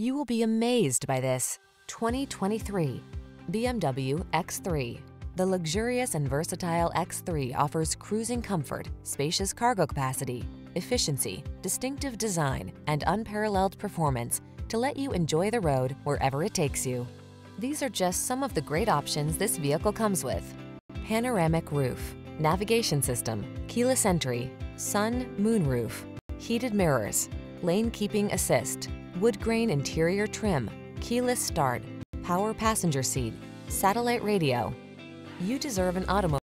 You will be amazed by this 2023 BMW X3. The luxurious and versatile X3 offers cruising comfort, spacious cargo capacity, efficiency, distinctive design, and unparalleled performance to let you enjoy the road wherever it takes you. These are just some of the great options this vehicle comes with. Panoramic roof, navigation system, keyless entry, sun, moon roof, heated mirrors, lane keeping assist, wood grain interior trim, keyless start, power passenger seat, satellite radio. You deserve an automobile